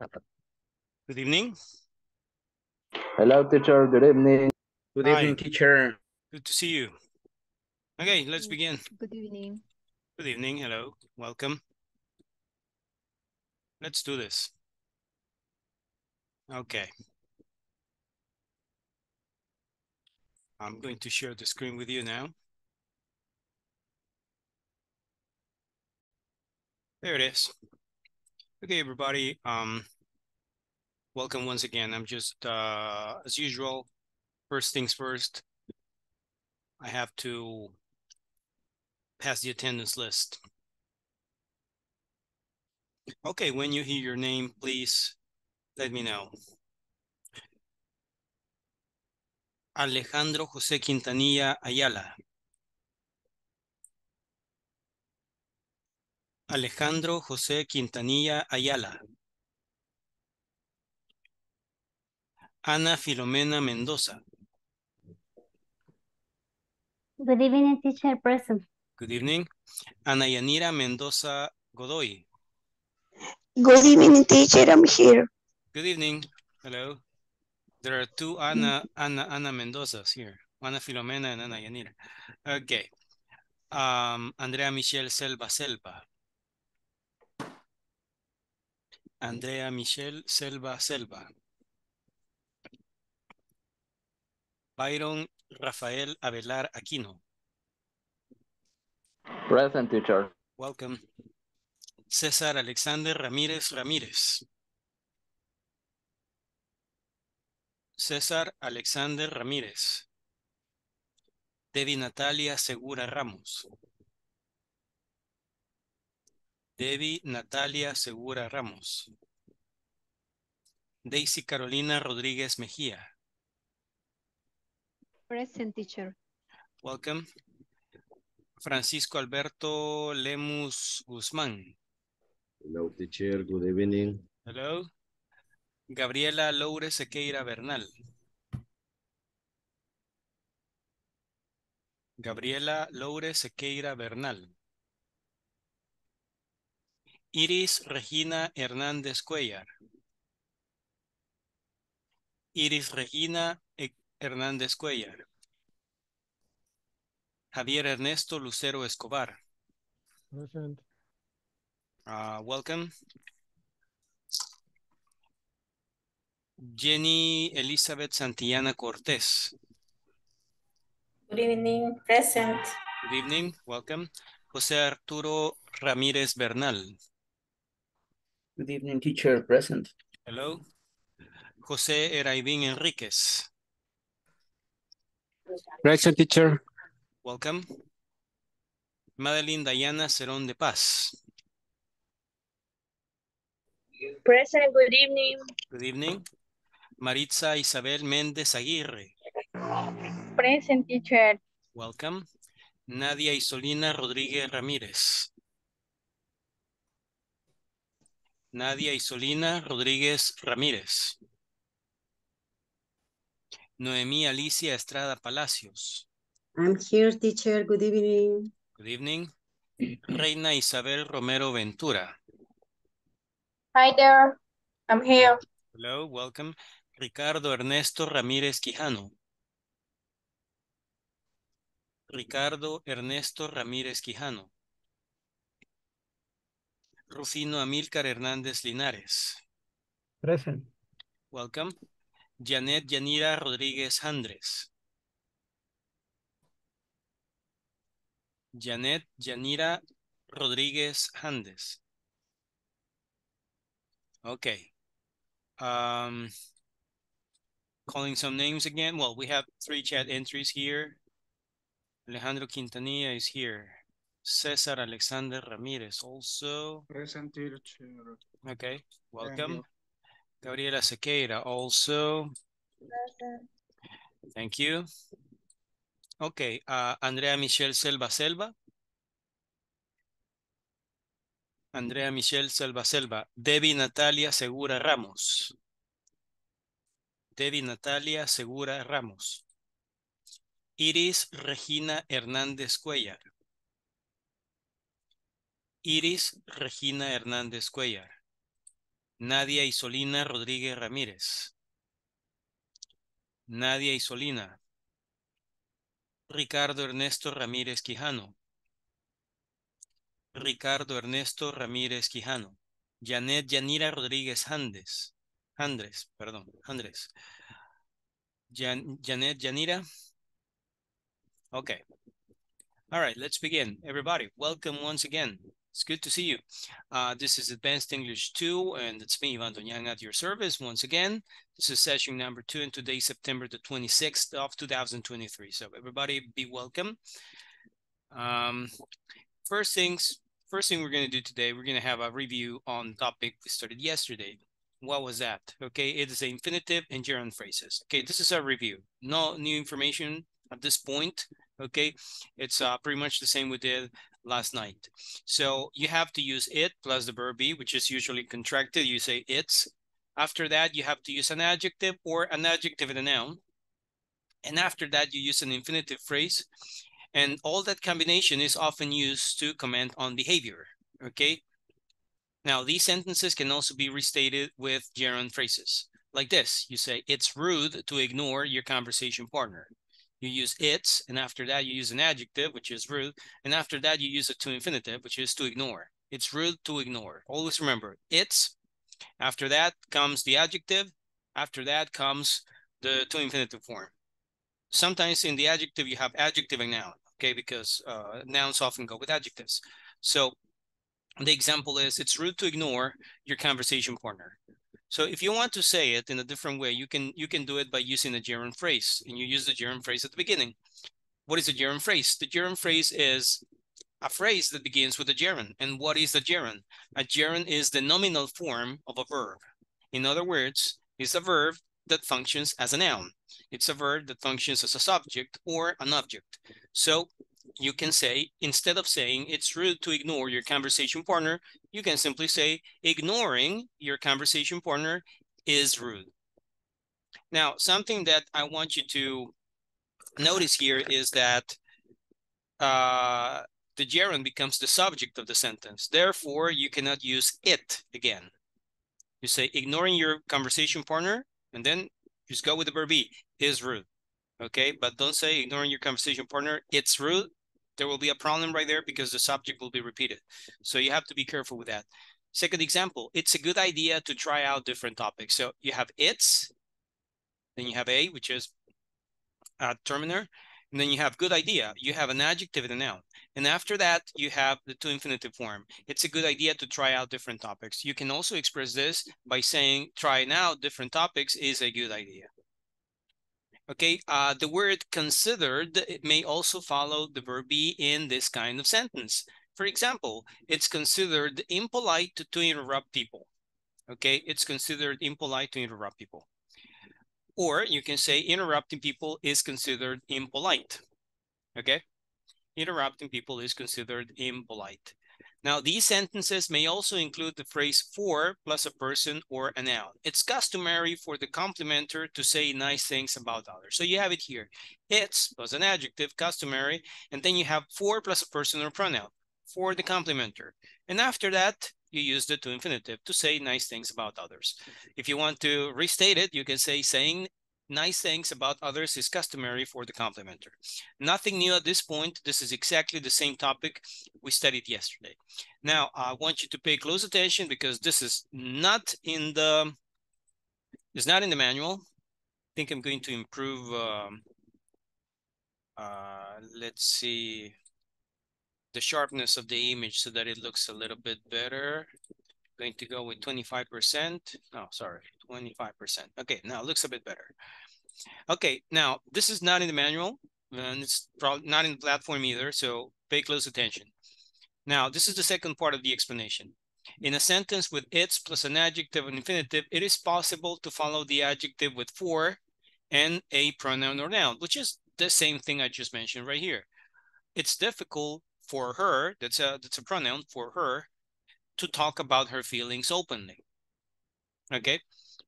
Good evening. Hello, teacher. Good evening. Good Hi. evening, teacher. Good to see you. Okay, let's begin. Good evening. Good evening. Hello. Welcome. Let's do this. Okay. I'm going to share the screen with you now. There it is. Okay, everybody. Um, welcome once again. I'm just uh, as usual. First things first. I have to pass the attendance list. Okay, when you hear your name, please let me know. Alejandro José Quintanilla Ayala. Alejandro José Quintanilla Ayala. Ana Filomena Mendoza. Good evening, teacher present. Good evening. Ana Yanira Mendoza Godoy. Good evening, teacher. I'm here. Good evening. Hello. There are two Ana Ana Ana Mendozas here. Ana Filomena and Ana Yanira. Okay. Um, Andrea Michelle Selva Selva. Andrea Michelle Selva Selva. Byron Rafael Avelar Aquino. Present, teacher. Welcome. César Alexander Ramírez Ramírez. César Alexander Ramírez. Debbie Natalia Segura Ramos. Debbie Natalia Segura Ramos. Daisy Carolina Rodríguez Mejía. Present, teacher. Welcome. Francisco Alberto Lemus Guzmán. Hello, teacher. Good evening. Hello. Gabriela Loure Sequeira Bernal. Gabriela Loure Sequeira Bernal. Iris Regina Hernández Cuellar. Iris Regina E- Hernández Cuellar. Javier Ernesto Lucero Escobar. Present. Uh, welcome. Jenny Elizabeth Santillana Cortés. Good evening, present. Good evening. Welcome. José Arturo Ramírez Bernal. Good evening, teacher. Present. Hello. José Eraibín Enríquez. Present teacher. Welcome. Madeline Dayana Cerón de Paz. Present, good evening. Good evening. Maritza Isabel Méndez Aguirre. Present, teacher. Welcome. Nadia Isolina Rodríguez Ramírez. Nadia Isolina Rodríguez Ramírez. Noemí Alicia Estrada Palacios. I'm here, teacher. Good evening. Good evening. Reina Isabel Romero Ventura. Hi there. I'm here. Hello, welcome. Ricardo Ernesto Ramírez Quijano. Ricardo Ernesto Ramírez Quijano. Rufino Amílcar Hernández Linares. Present. Welcome. Janet Yanira Rodríguez Andres. Janet Yanira Rodríguez Handes. Okay. Um, calling some names again. Well, we have three chat entries here. Alejandro Quintanilla is here. Cesar Alexander Ramirez also. Present teacher. Okay, welcome. Gabriela Sequeira also. Thank you. Okay, uh, Andrea Michelle Selva Selva. Andrea Michelle Selva Selva. Debbie Natalia Segura Ramos. Debbie Natalia Segura Ramos. Iris Regina Hernández Cuellar. Iris Regina Hernández Cuellar. Nadia Isolina Rodríguez Ramírez. Nadia Isolina. Ricardo Ernesto Ramírez Quijano. Ricardo Ernesto Ramírez Quijano. Janet Yanira Rodríguez Handes. Andrés, perdón, Andrés. Jan Janet Yanira. Okay. All right, let's begin. Everybody, welcome once again. It's good to see you. Uh, this is Advanced English 2, and it's me, Ivan Doñán, at your service once again. This is session number two, and today, September the 26th of 2023. So everybody be welcome. Um, first things, first thing we're going to do today, we're going to have a review on topic we started yesterday. What was that? Okay, it is the infinitive and gerund phrases. Okay, this is a review. No new information at this point. Okay, it's uh, pretty much the same we did last night. So you have to use it plus the verb be, which is usually contracted. You say it's. After that, you have to use an adjective or an adjective and a noun. And after that, you use an infinitive phrase. And all that combination is often used to comment on behavior. Okay. Now, these sentences can also be restated with gerund phrases. Like this, you say, it's rude to ignore your conversation partner you use it's, and after that you use an adjective, which is rude, and after that you use a to infinitive, which is to ignore. It's rude to ignore. Always remember, it's, after that comes the adjective, after that comes the to infinitive form. Sometimes in the adjective you have adjective and noun, okay, because uh, nouns often go with adjectives. So the example is, it's rude to ignore your conversation partner. So if you want to say it in a different way, you can you can do it by using a gerund phrase, and you use the gerund phrase at the beginning. What is a gerund phrase? The gerund phrase is a phrase that begins with a gerund. And what is a gerund? A gerund is the nominal form of a verb. In other words, it's a verb that functions as a noun. It's a verb that functions as a subject or an object. So you can say, instead of saying it's rude to ignore your conversation partner, you can simply say ignoring your conversation partner is rude. Now, something that I want you to notice here is that uh, the gerund becomes the subject of the sentence. Therefore, you cannot use it again. You say ignoring your conversation partner, and then just go with the verb be, is rude. Okay, but don't say ignoring your conversation partner, it's rude there will be a problem right there because the subject will be repeated. So you have to be careful with that. Second example, it's a good idea to try out different topics. So you have it's, then you have a, which is a terminer, and then you have good idea. You have an adjective and a noun. And after that, you have the to infinitive form. It's a good idea to try out different topics. You can also express this by saying trying out different topics is a good idea. Okay, uh, the word considered may also follow the verb be in this kind of sentence. For example, it's considered impolite to, to interrupt people. Okay, it's considered impolite to interrupt people. Or you can say interrupting people is considered impolite. Okay, interrupting people is considered impolite. Now, these sentences may also include the phrase for plus a person or a noun. It's customary for the complementer to say nice things about others. So you have it here. It's plus an adjective, customary, and then you have for plus a person or pronoun for the complementer. And after that, you use the to infinitive to say nice things about others. If you want to restate it, you can say saying nice things about others is customary for the complementer. Nothing new at this point. This is exactly the same topic we studied yesterday. Now, I want you to pay close attention because this is not in the, it's not in the manual. I think I'm going to improve, um, uh, let's see, the sharpness of the image so that it looks a little bit better. Going to go with 25%. Oh, sorry, 25%. Okay, now it looks a bit better. Okay, now this is not in the manual and it's probably not in the platform either, so pay close attention. Now, this is the second part of the explanation. In a sentence with its plus an adjective and infinitive, it is possible to follow the adjective with for and a pronoun or noun, which is the same thing I just mentioned right here. It's difficult for her, that's a, that's a pronoun for her, to talk about her feelings openly. Okay.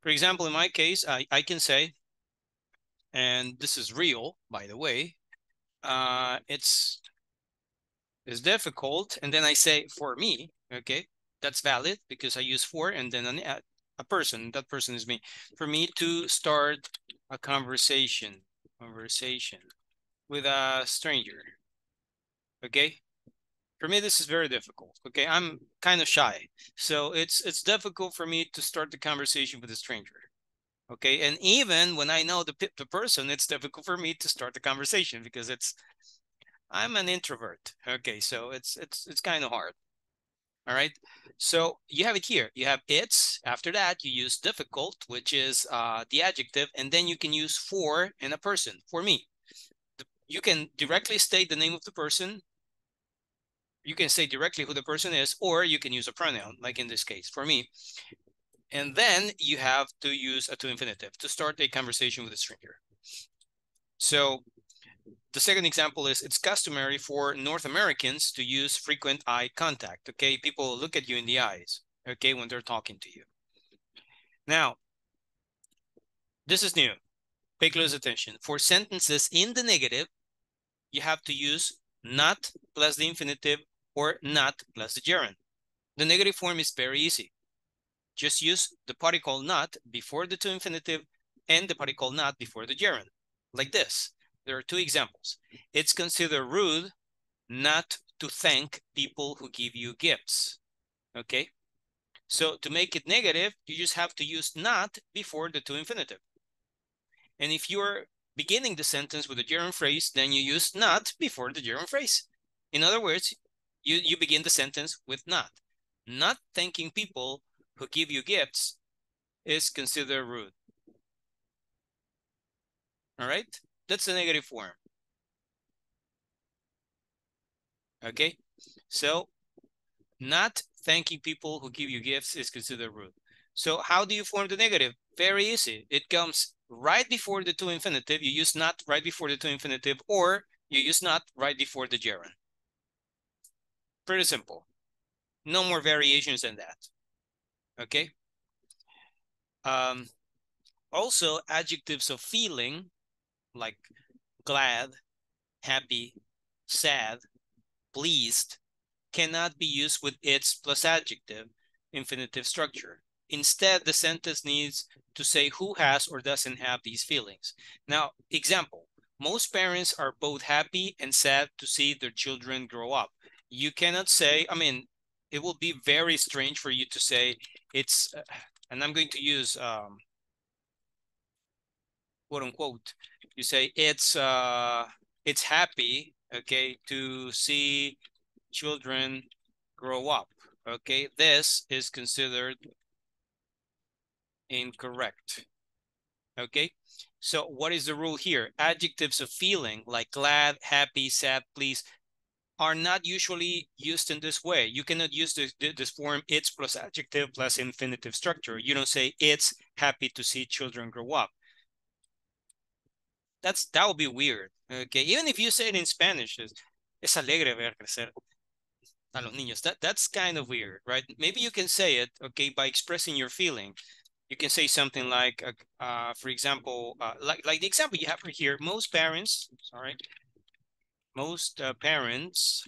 For example, in my case, I, I can say, and this is real, by the way, uh, it's, it's difficult. And then I say for me, okay, that's valid because I use for and then an, a person, that person is me, for me to start a conversation, conversation with a stranger. Okay? For me, this is very difficult. Okay, I'm kind of shy. So it's it's difficult for me to start the conversation with a stranger. Okay, and even when I know the, the person, it's difficult for me to start the conversation because it's I'm an introvert. Okay, so it's it's it's kind of hard. All right. So you have it here. You have it's. After that, you use difficult, which is uh, the adjective, and then you can use for in a person. For me, you can directly state the name of the person. You can say directly who the person is, or you can use a pronoun, like in this case, for me. And then you have to use a to infinitive to start a conversation with a stranger. So the second example is it's customary for North Americans to use frequent eye contact. Okay, people look at you in the eyes, okay, when they're talking to you. Now, this is new. Pay close attention. For sentences in the negative, you have to use not plus the infinitive or not plus the gerund. The negative form is very easy. Just use the particle not before the to infinitive and the particle not before the gerund, like this there are two examples. It's considered rude not to thank people who give you gifts. Okay. So to make it negative, you just have to use not before the to infinitive. And if you're beginning the sentence with a gerund phrase, then you use not before the gerund phrase. In other words, you, you begin the sentence with not. Not thanking people who give you gifts is considered rude. All right? That's the negative form. Okay, so not thanking people who give you gifts is considered rude. So how do you form the negative? Very easy. It comes right before the to infinitive. You use not right before the to infinitive, or you use not right before the gerund. Pretty simple. No more variations than that. Okay. Um, also, adjectives of feeling like glad, happy, sad, pleased, cannot be used with its plus adjective infinitive structure. Instead, the sentence needs to say who has or doesn't have these feelings. Now, example, most parents are both happy and sad to see their children grow up. You cannot say, I mean, it will be very strange for you to say it's, uh, and I'm going to use um, quote unquote, you say it's uh it's happy, okay, to see children grow up. Okay, this is considered incorrect. Okay, so what is the rule here? Adjectives of feeling like glad, happy, sad, pleased are not usually used in this way. You cannot use this, this form it's plus adjective plus infinitive structure. You don't say it's happy to see children grow up that's that would be weird. Okay, even if you say it in Spanish, es, es alegre ver crecer a los niños. That that's kind of weird, right? Maybe you can say it, okay, by expressing your feeling. You can say something like, uh, uh for example, uh, like like the example you have right here. Most parents, sorry, most uh, parents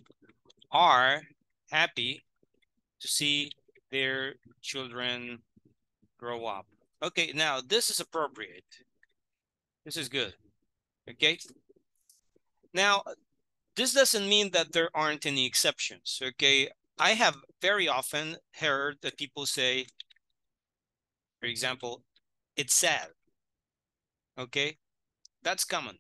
are happy to see their children grow up. Okay, now this is appropriate. This is good. Okay. Now, this doesn't mean that there aren't any exceptions. Okay. I have very often heard that people say, for example, it's sad. Okay. That's common.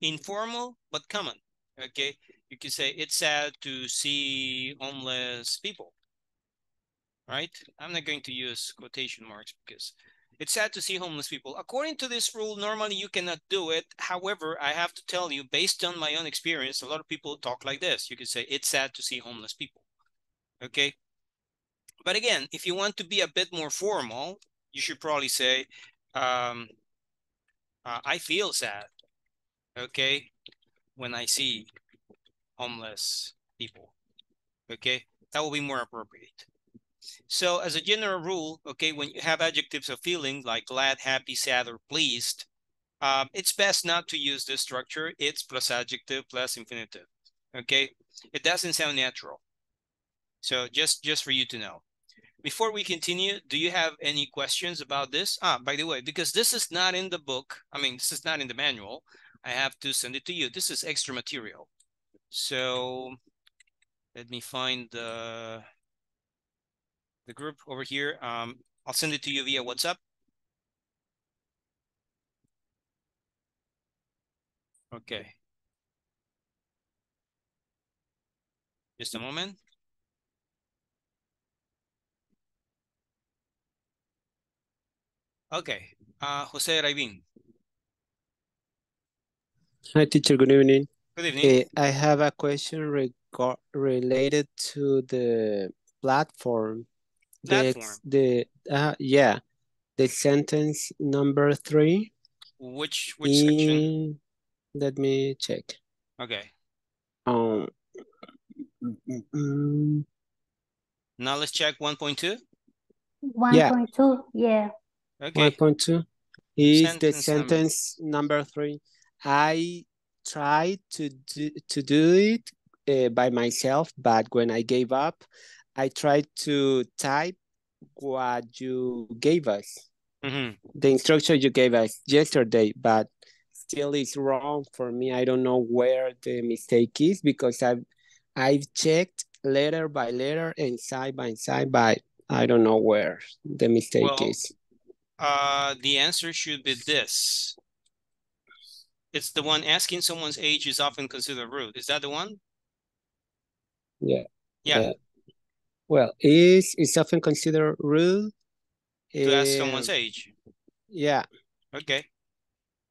Informal, but common. Okay. You can say it's sad to see homeless people. Right? I'm not going to use quotation marks because it's sad to see homeless people. According to this rule, normally you cannot do it. However, I have to tell you, based on my own experience, a lot of people talk like this. You can say, it's sad to see homeless people. Okay. But again, if you want to be a bit more formal, you should probably say, um, uh, I feel sad. Okay. When I see homeless people. Okay. That will be more appropriate. So as a general rule, okay, when you have adjectives of feeling like glad, happy, sad, or pleased, um, it's best not to use this structure. It's plus adjective plus infinitive, okay? It doesn't sound natural. So just, just for you to know. before we continue, do you have any questions about this? Ah, by the way, because this is not in the book, I mean, this is not in the manual, I have to send it to you. This is extra material. So let me find the the group over here. Um, I'll send it to you via WhatsApp. Okay. Just a moment. Okay. Uh, Jose Raibin. Hi, teacher. Good evening. Good evening. Uh, I have a question regard related to the platform. The Platform. the uh, yeah, the sentence number three. Which which section? let me check. Okay. Um, mm, mm, Now let's check 1.2. One Yeah. point two, yeah. Okay. 1.2 is the Sentence number. sentence number three. I tried to do, to do it uh, by myself, but when I gave up, I tried to type what you gave us, hmm the instruction you gave us yesterday, but still it's wrong for me. I don't know where the mistake is because I've I've checked letter by letter and side by side, but I don't know where the mistake Well, is. Uh, the answer should be this. It's the one asking someone's age is often considered rude. Is that the one? Yeah. Yeah. Uh, well, is is often considered rude. to ask someone's age. yeah, Okay.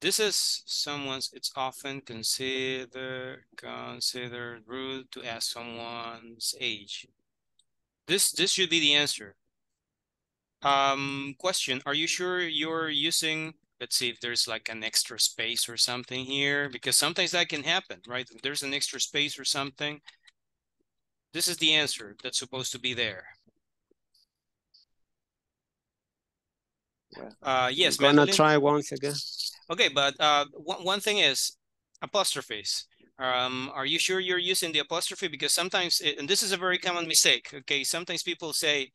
This is someone's, it's often considered considered rude to ask someone's age. This this should be the answer. Um, question, are you sure you're using, let's see if there's like an extra space or something here, because sometimes that can happen, right? If there's an extra space or something. This is the answer that's supposed to be there. Uh, yes, gonna Madeline? try once again. Okay, but uh, one one thing is apostrophes. Um, are you sure you're using the apostrophe? Because sometimes, it, and this is a very common mistake. Okay, sometimes people say,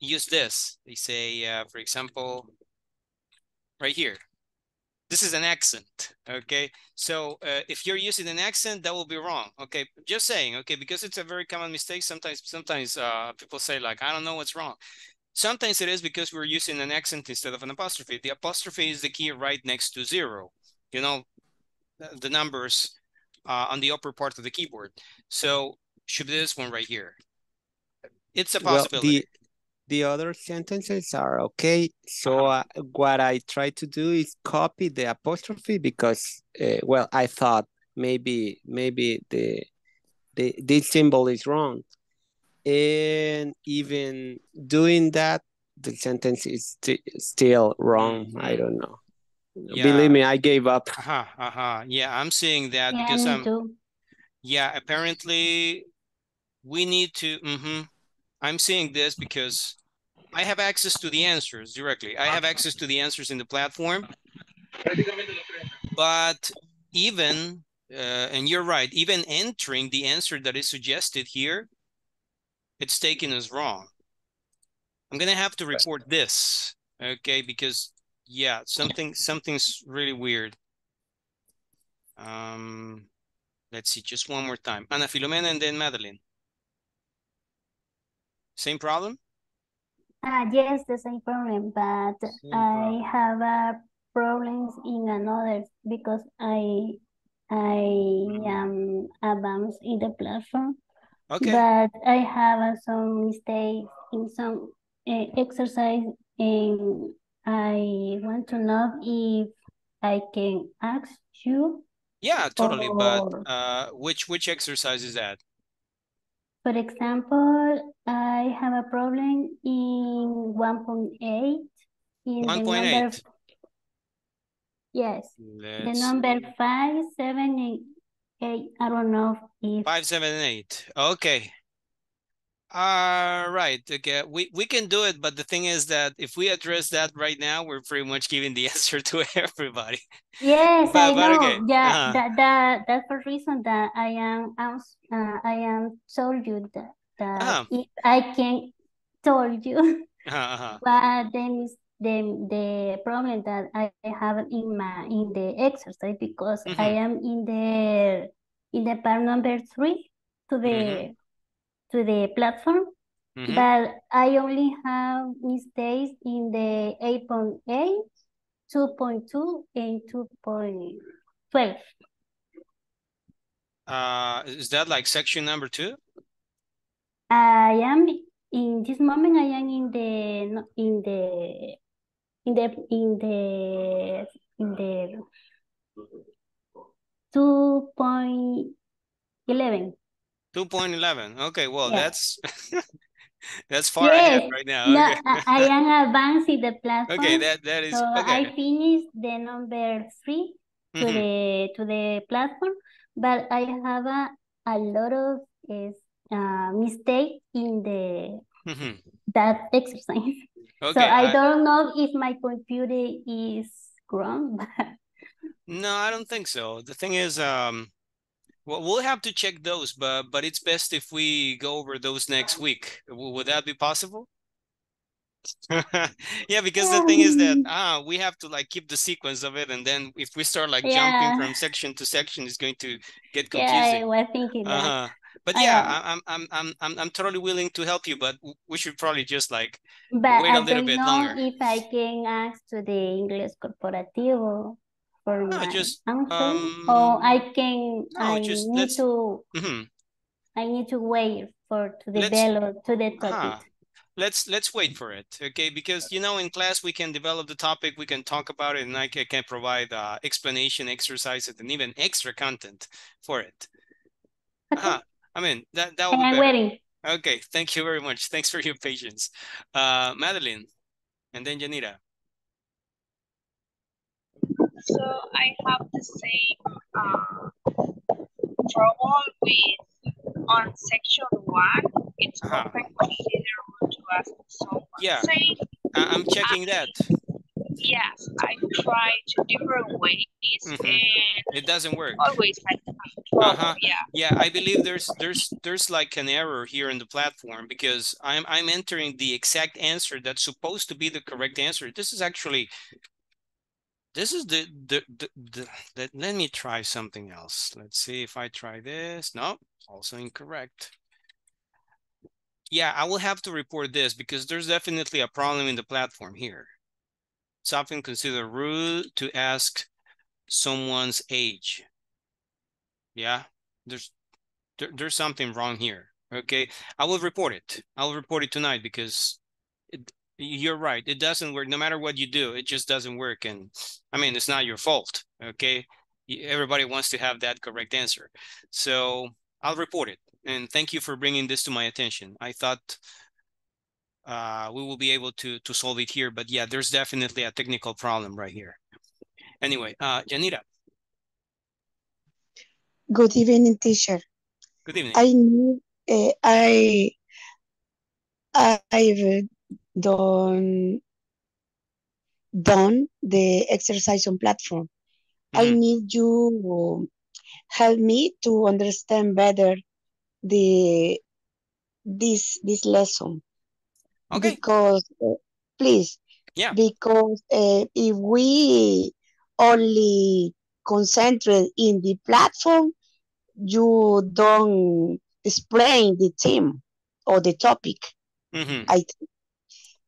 use this. They say, uh, for example, right here. This is an accent. Okay, so uh, if you're using an accent, that will be wrong. Okay, just saying. Okay, because it's a very common mistake. Sometimes, sometimes uh, people say like, I don't know what's wrong. Sometimes it is because we're using an accent instead of an apostrophe. The apostrophe is the key right next to zero. You know, the- numbers uh, on the upper part of the keyboard. So should be this one right here. It's a Well, possibility. the the other sentences are okay. So Uh-huh. uh, what I try to do is copy the apostrophe because, uh, well, I thought maybe maybe the the this symbol is wrong, and even doing that, the sentence is sti- still wrong. I Mhm. don't know. Yeah. Believe me, I gave up. Uh-huh, uh-huh. Yeah, I'm seeing that Yeah, because me I'm too. yeah, apparently we need to mm-hmm. I'm seeing this because I have access to the answers directly. I have access to the answers in the platform. But even uh, and you're right, even entering the answer that is suggested here, it's taken as wrong. I'm gonna have to report this, okay? Because yeah, something something's really weird. Um, let's see, just one more time. Ana Filomena and then Madeline. Same problem? Ah, yes, the same problem, but Same I problem. have uh, problems in another because I I am advanced in the platform, Okay, but I have uh, some mistakes in some uh, exercise, and I want to know if I can ask you, yeah, totally. But uh, which which exercise is that? For example, I have a problem in 1.8 in the One point number. Yes, the Let's number see. five, seven, and eight. I don't know if Five, seven, and eight. Okay. All right. Okay. We we can do it, but the thing is that if we address that right now, we're pretty much giving the answer to everybody. yes, I But but know. okay. Yeah, Uh-huh. that that that's the reason that I am uh, I am told you that that Uh-huh. if I can told you. Uh-huh. But then is the the problem that I have in my in the exercise because I Mhm. am in the in the part number three to the to the platform, Mhm. but I only have mistakes in the 8.8, 2.2, and 2.12. Uh, is that like section number two? I am in this moment. I am in the in the in the in the in the two point eleven. Two point eleven. Okay, well, Yeah. that's that's far ahead right now. no, Okay. I, I am advanced in the platform. Okay, that that is So I okay. finished the number three to Mhm. the to the platform, but I have a, a lot of is uh, mistake in the Mhm. that exercise. So Okay, I I- don't know if my computer is wrong, but No, I don't think so. The thing is, um, well, we'll have to check those, but but it's best if we go over those next week. Would that be possible? Yeah, because the thing is that ah, we have to like keep the sequence of it, and then if we start like jumping from section to section, it's going to get confusing. yeah, I was thinking that. Uh-huh. But I yeah, I'm I'm I'm I'm I'm totally willing to help you, but we should probably just like But wait a little bit longer. if I can ask to the English corporativo for No, my just answer, or I um, can, no, I just need let's. to, mhm. I need to wait for to Let's develop to the uh topic. let's let's wait for it, okay? Because you know, in class we can develop the topic, we can talk about it, and I can, can provide uh, explanation exercises and even extra content for it. Okay, Uh-huh. I mean that that would and be I'm waiting. Okay, thank you very much. Thanks for your patience. Uh, Madeline, and then Yanira. So I have the same uh, trouble with on section one. It's Uh-huh. often considered to ask someone Yeah, say, I- I'm checking that. yes, I tried different ways Mhm. and It doesn't work. always I. Uh-huh. Yeah. Yeah, I believe there's there's there's like an error here in the platform because I'm I'm entering the exact answer that's supposed to be the correct answer. This is actually this is the the the, the, the let me try something else. Let's see if I try this. No, also incorrect. Yeah, I will have to report this because there's definitely a problem in the platform here. It's often considered rude to ask someone's age. Yeah, there's there, there's something wrong here. Okay, I will report it. I'll report it tonight because it, you're right. It doesn't work. No matter what you do, it just doesn't work. And I mean, it's not your fault. Okay, everybody wants to have that correct answer. So I'll report it. And thank you for bringing this to my attention. I thought uh, we will be able to to solve it here, but yeah, there's definitely a technical problem right here. Anyway, uh, Yanira, Good evening, teacher. good evening. I uh, I, I've done, done the exercise on platform. I Mhm. need you help me to understand better the, this, this lesson. Okay, Because, uh, please, yeah. because uh, if we only concentrate in the platform, you don't explain the theme or the topic. hmm I think.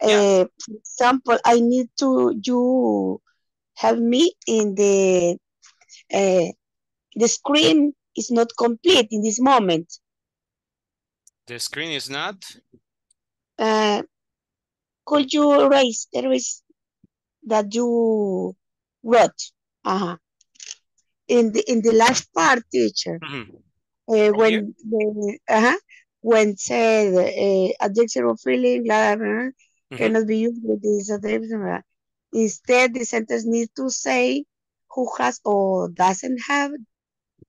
Yeah. Uh, for example, I need to you help me in the uh, the screen is not complete in this moment. The screen is not. Uh, could you erase erase that you wrote? Uh-huh. In the in the last part, teacher. Mhm. uh, here? when the, uh-huh, when said uh, adjective or feeling blah, blah, blah, Cannot be used with this blah, blah. instead the sentence needs to say who has or doesn't have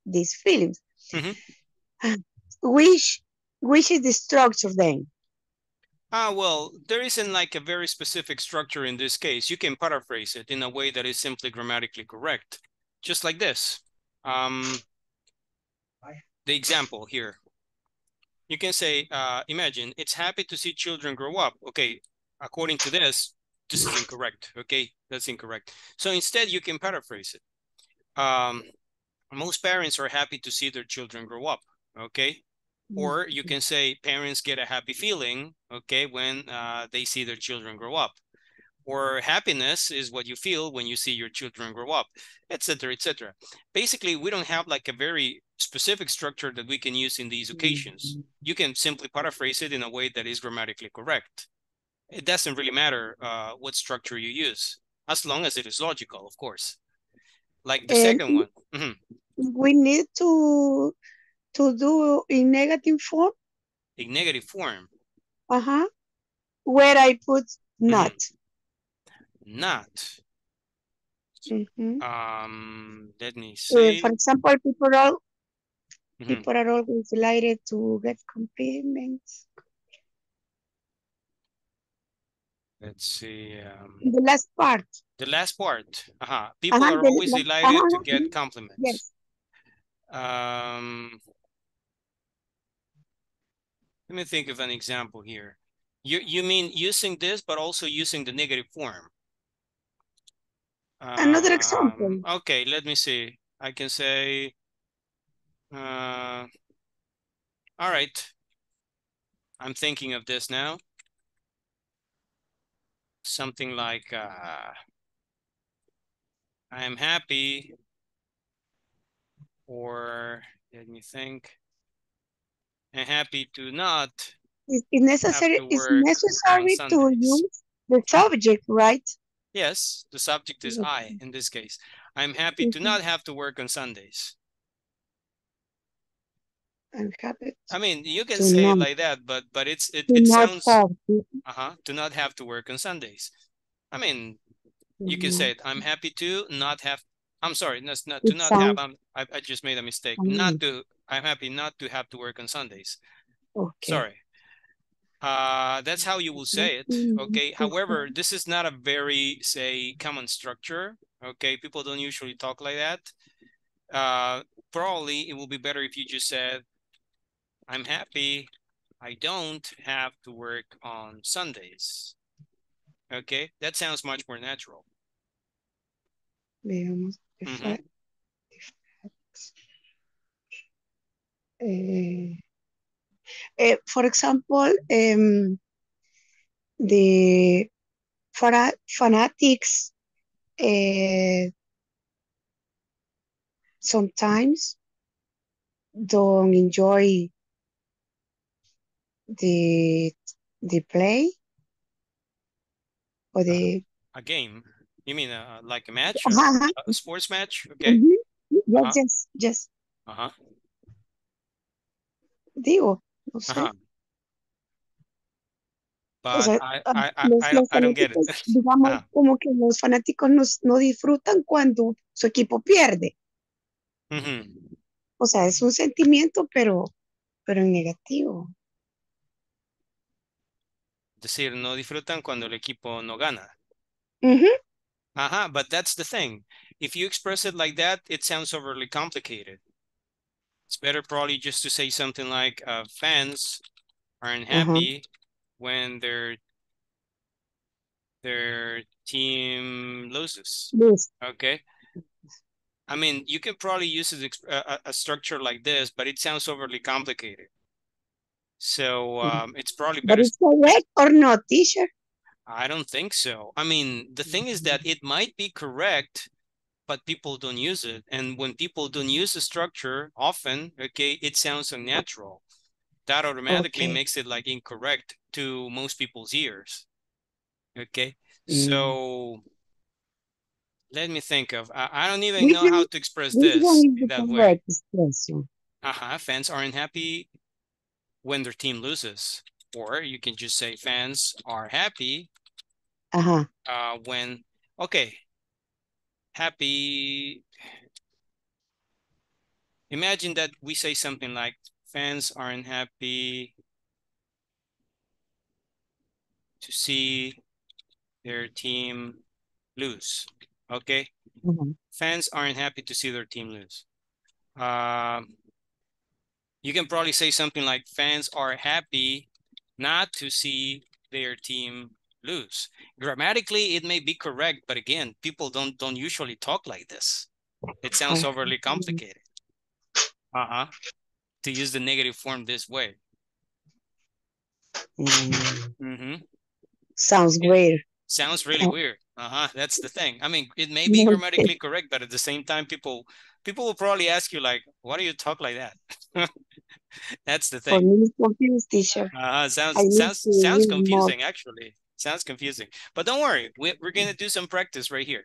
these feelings Mhm. which which is the structure then Ah, well, there isn't like a very specific structure in this case. You can paraphrase it in a way that is simply grammatically correct, just like this. Um, the example here. you can say, uh, imagine it's happy to see children grow up. Okay, according to this, this is incorrect. Okay, that's incorrect. So instead, you can paraphrase it. Um, most parents are happy to see their children grow up. Okay, or you can say parents get a happy feeling. Okay, when uh, they see their children grow up. Or happiness is what you feel when you see your children grow up, etc., etc. Basically, we don't have like a very specific structure that we can use in these occasions. You can simply paraphrase it in a way that is grammatically correct. It doesn't really matter uh, what structure you use, as long as it is logical, of course. Like the And second one. Mhm. we need to to do in negative form. In negative form, Uh-huh. Where I put not. not. Mhm. Um, let me Uh, see. for example, people are Mhm. people are always delighted to get compliments. Let's see. Um, The last part. the last part. Uh-huh. People Uh-huh, are the always delighted to uh-huh, get mhm. compliments. Yes. Um, let me think of an example here. You you mean using this, but also using the negative form. Another example. Um, Okay, let me see. I can say, uh, all right. I'm thinking of this now. Something like, uh, I am happy, or let me think. I'm happy to not It's, it's necessary. It's work on necessary to use the subject, right? Yes, the subject is I in this case. I'm happy to Mhm. not have to work on Sundays. I'm happy I mean, you can say it like that, but but it's it, it not sounds uh-huh to not have to work on Sundays. I mean, you can Mhm. say it. I'm happy to not have. I'm sorry, that's not to It not have. I'm, I I just made a mistake. Mm. Not to. I'm happy not to have to work on Sundays. Okay. Sorry. Uh, that's how you will say it. Mhm. Okay. However, this is not a very say common structure. Okay, people don't usually talk like that. Uh, probably it will be better if you just said, "I'm happy. I don't have to work on Sundays." Okay, that sounds much more natural. Veamos. Effect- effects. Eh, eh, for example, um, the fanatics eh, sometimes don't enjoy the the play or the A game? You mean uh, like a match, Uh-huh. a, a sports match? Okay. Mhm. Yes, Uh-huh. yes, yes. Uh-huh. Digo, no sé. Uh-huh. O But sea, I, ah, I, I, los, los I don't get it. digamos, Ajá. como que los fanáticos no, no disfrutan cuando su equipo pierde. Ujú. O sea, es un sentimiento, pero, pero en negativo. Decir, no disfrutan cuando el equipo no gana. Ujú. Uh-huh, but that's the thing. If you express it like that, it sounds overly complicated. It's better probably just to say something like uh, fans aren't happy when their their team loses. Yes. Okay. I mean, you can probably use a, a a structure like this, but it sounds overly complicated. So um, it's probably better. But it's correct or not, teacher? I don't think so. I mean, the thing is that it might be correct, but people don't use it. And when people don't use the structure often, okay, it sounds unnatural. That automatically Okay. makes it like incorrect to most people's ears. Okay. Mm. So let me think of, I, I don't even know how to express this in that way. expression? Uh-huh. Fans aren't happy when their team loses. Or you can just say fans are happy Uh-huh. uh when okay happy imagine that we say something like fans aren't happy to see their team lose okay Uh-huh. fans aren't happy to see their team lose um You can probably say something like fans are happy not to see their team lose. Grammatically, it may be correct, but again, people don't don't usually talk like this. It sounds overly complicated. Uh-huh. To use the negative form this way. Mm, Mm-hmm. sounds weird. Sounds really Oh. weird. Uh-huh. That's the thing. I mean, it may be grammatically correct, but at the same time, people people will probably ask you like, why do you talk like that? That's the For thing. me, it's confused, teacher. Uh, sounds I need sounds sounds read more. confusing actually. Sounds confusing. But don't worry, we, we're gonna do some practice right here.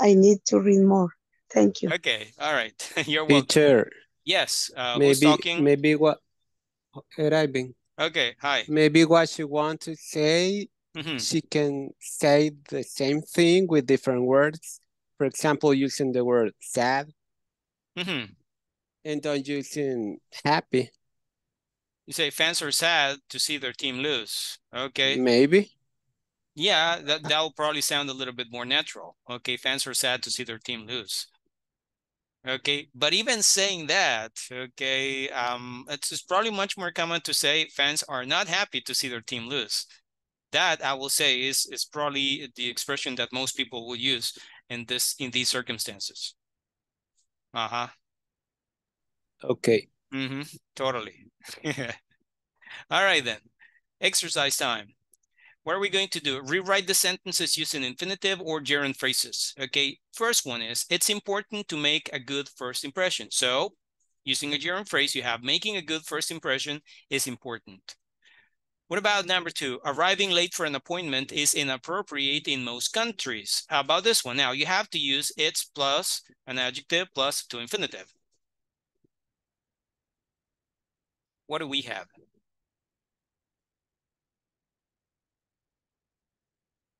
I need to read more. Thank you. Okay, all right. You're welcome. Teacher, Yes, uh, who's maybe talking? maybe what arriving. Okay, hi. Maybe what you want to say, Mhm. she can say the same thing with different words. For example, using the word sad Mhm. and don't using happy. You say fans are sad to see their team lose. Okay. Maybe. Yeah, that that'll probably sound a little bit more natural. Okay, fans are sad to see their team lose. Okay, but even saying that, okay, um, it's, it's probably much more common to say fans are not happy to see their team lose. That I will say is is probably the expression that most people will use in this in these circumstances. Uh-huh. Okay. Mm-hmm. Totally. All right then. Exercise time. What are we going to do? Rewrite the sentences using infinitive or gerund phrases. Okay. First one is it's important to make a good first impression. So using a gerund phrase, you have making a good first impression is important. What about number two? Arriving late for an appointment is inappropriate in most countries. How about this one? Now you have to use it's plus an adjective plus to infinitive. What do we have?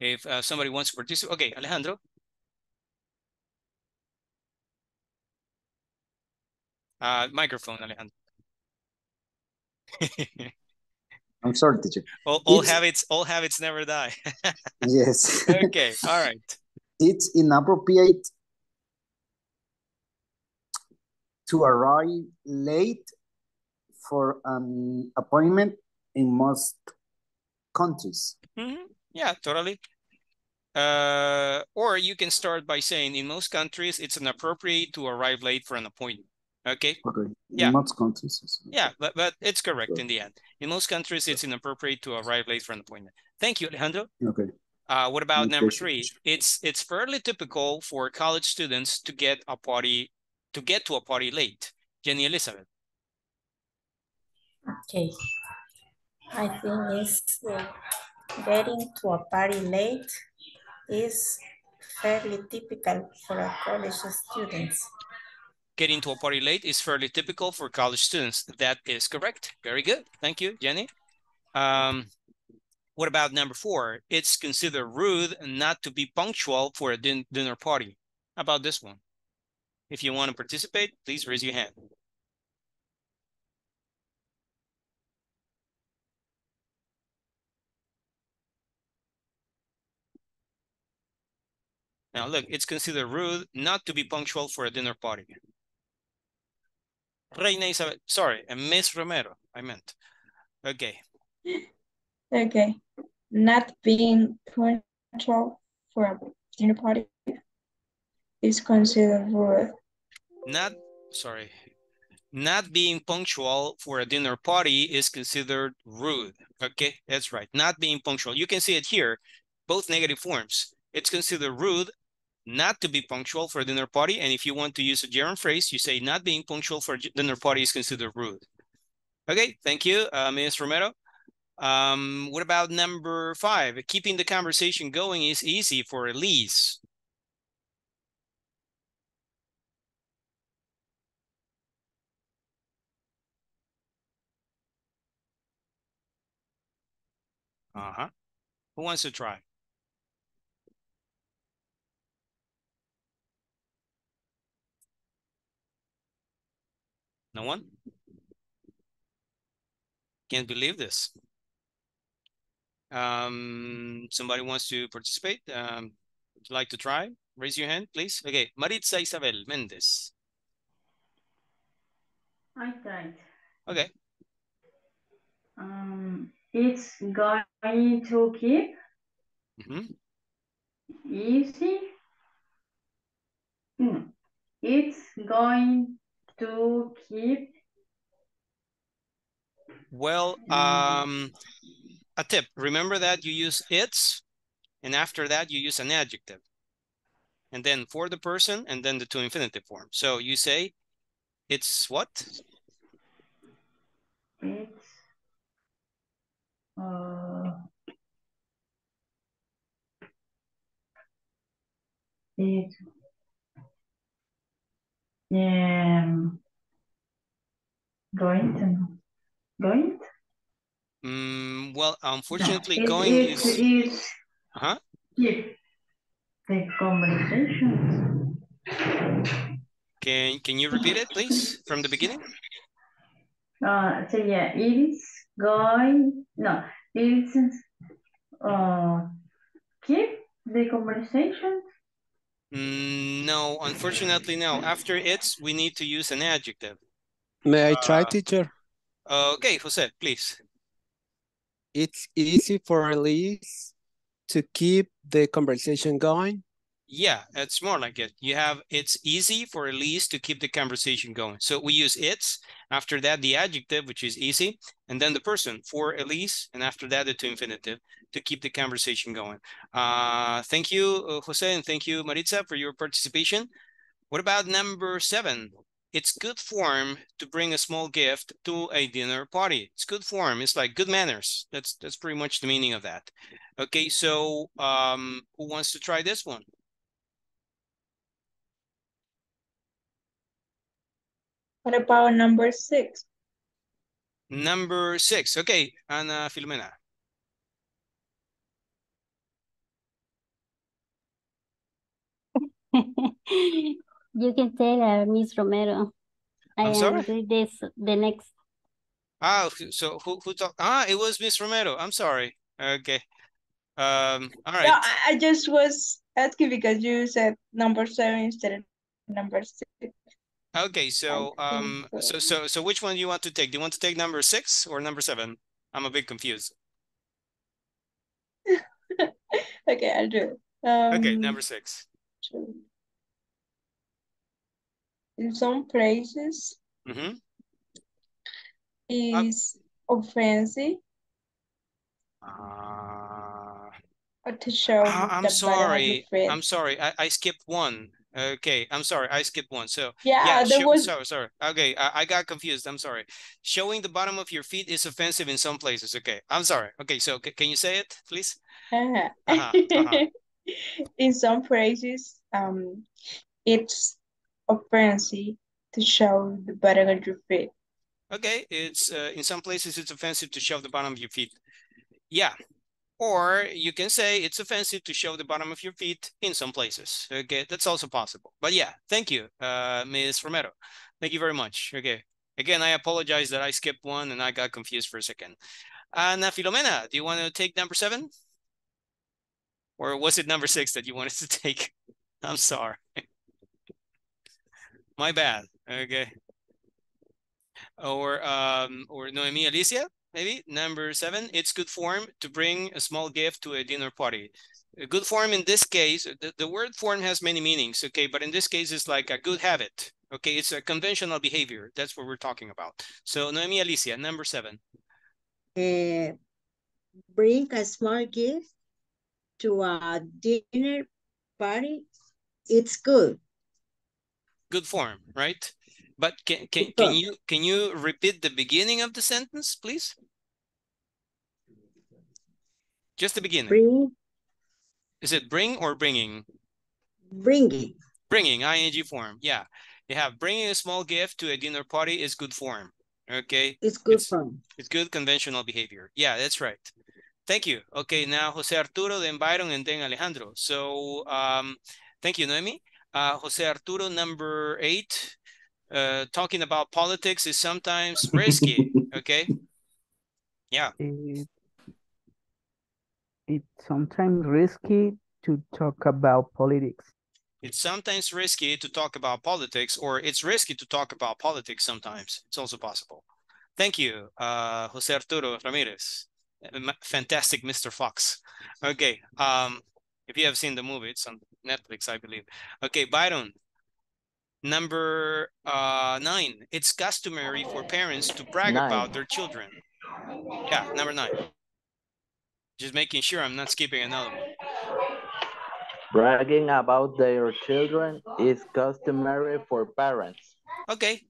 If uh, somebody wants to participate, okay, Alejandro. Uh, microphone, Alejandro. I'm sorry, teacher. all, all habits, all habits never die. Yes. okay, all right. It's inappropriate to arrive late for an appointment in most countries. Mhm. Yeah, totally. Uh, or you can start by saying in most countries, it's inappropriate to arrive late for an appointment. Okay. Okay. Yeah. In most countries. Yeah, but, but it's correct in the end. In most countries, it's inappropriate to arrive late for an appointment. Thank you, Alejandro. Okay. Uh, what about My number three? It's it's fairly typical for college students to get a party to get to a party late. Jenny Elizabeth. Okay. I think it's uh, getting to a party late is fairly typical for a college students. Getting to a party late is fairly typical for college students. That is correct. Very good. Thank you, Jenny. Um, what about number four? It's considered rude not to be punctual for a din dinner party. How about this one? If you want to participate, please raise your hand. Now look, it's considered rude not to be punctual for a dinner party. Reina Isabel, sorry, and Miss Romero, I meant. Okay, Okay, not being punctual for a dinner party is considered rude. not, sorry, not being punctual for a dinner party is considered rude. Okay, that's right, not being punctual. You can see it here, both negative forms. It's considered rude not to be punctual for a dinner party. And if you want to use a gerund phrase, you say not being punctual for dinner party is considered rude. Okay, thank you, uh, Ms. Romero. Um, what about number five? Keeping the conversation going is easy for Elise. Uh-huh. Who wants to try? No one? Can't believe this. Um, somebody wants to participate? Um, would you like to try? Raise your hand, please. Okay, Maritza Isabel Mendez. I tried. Okay. Um, it's going to keep Mhm. easy. No, it's going to keep Well, um, a tip. Remember that you use it's, and after that you use an adjective. And then for the person, and then the to infinitive form. So you say, it's what? it's uh it's um going to going Mm, well, no, unfortunately, it, going it is, is huh? keep the conversation Can, can you repeat it, please, from the beginning? uh so yeah it's going no it's uh keep the conversation Mm, no, unfortunately, no. After it's, we need to use an adjective. May I try, Uh, teacher? Okay, Jose, please. It's easy for Elise to keep the conversation going. Yeah, it's more like it. You have it's easy for Elise to keep the conversation going. So we use it's, after that the adjective, which is easy, and then the person for Elise, and after that the to infinitive to keep the conversation going. Uh, thank you, uh, Jose, and thank you, Maritza, for your participation. What about number seven? It's good form to bring a small gift to a dinner party. It's good form. It's like good manners. That's that's pretty much the meaning of that. Okay, so um, who wants to try this one? What about number six? Number six. Okay, Ana Filomena. You can tell uh, Miss Romero. I I'm am sorry? read this the next. Ah, so who who talked? Ah, it was Miss Romero. I'm sorry. Okay. Um. All right. No. I, I just was asking because you said number seven instead of number six. Okay. So um. So so so which one do you want to take? Do you want to take number six or number seven? I'm a bit confused. Okay, I'll do it. Um, Okay, number six. In some places Mm-hmm. is offensive Uh, to show I'm the bottom of sorry. I'm sorry. I I skipped one. Okay, I'm sorry. I skipped one. So Yeah, yeah, there show, was sorry, sorry. Okay, I, I got confused. I'm sorry. Showing the bottom of your feet is offensive in some places. Okay, I'm sorry. Okay, so can you say it, please? uh-huh. Uh-huh, uh-huh. in some places um it's offensive to show the bottom of your feet. Okay, it's uh, in some places it's offensive to shove the bottom of your feet. Yeah. Or you can say it's offensive to show the bottom of your feet in some places. Okay, that's also possible. But yeah, thank you, uh, Ms. Romero. Thank you very much. Okay. Again, I apologize that I skipped one and I got confused for a second. Ana Filomena, do you want to take number seven? Or was it number six that you wanted to take? I'm sorry. My bad. Okay. Or um or Noemi Alicia, maybe number seven. It's good form to bring a small gift to a dinner party. A good form in this case, the, the word form has many meanings, okay, but in this case it's like a good habit. Okay, it's a conventional behavior. That's what we're talking about. So Noemi Alicia, number seven. Uh, bring a small gift to a dinner party. It's good. Good form, right? But can can can you can you repeat the beginning of the sentence, please? Just the beginning. Bring, Is it bring or bringing? bringing. Bringing, ing form. Yeah. You have bringing a small gift to a dinner party is good form. Okay. It's good It's, form. it's good conventional behavior. Yeah, that's right. Thank you. Okay, now Jose Arturo, then Byron, and then Alejandro. So um, thank you, Noemi. Uh, Jose Arturo, number eight. Uh, talking about politics is sometimes risky. Okay. Yeah. It, it's sometimes risky to talk about politics. It's sometimes risky to talk about politics, or it's risky to talk about politics sometimes. It's also possible. Thank you, uh, Jose Arturo Ramirez. Fantastic Mr. Fox. Okay, um, if you have seen the movie, it's on Netflix, I believe. Okay, Byron. Number uh, nine, it's customary for parents to brag Nine. about their children. Yeah, number nine. Just making sure I'm not skipping another one. Bragging about their children is customary for parents. Okay.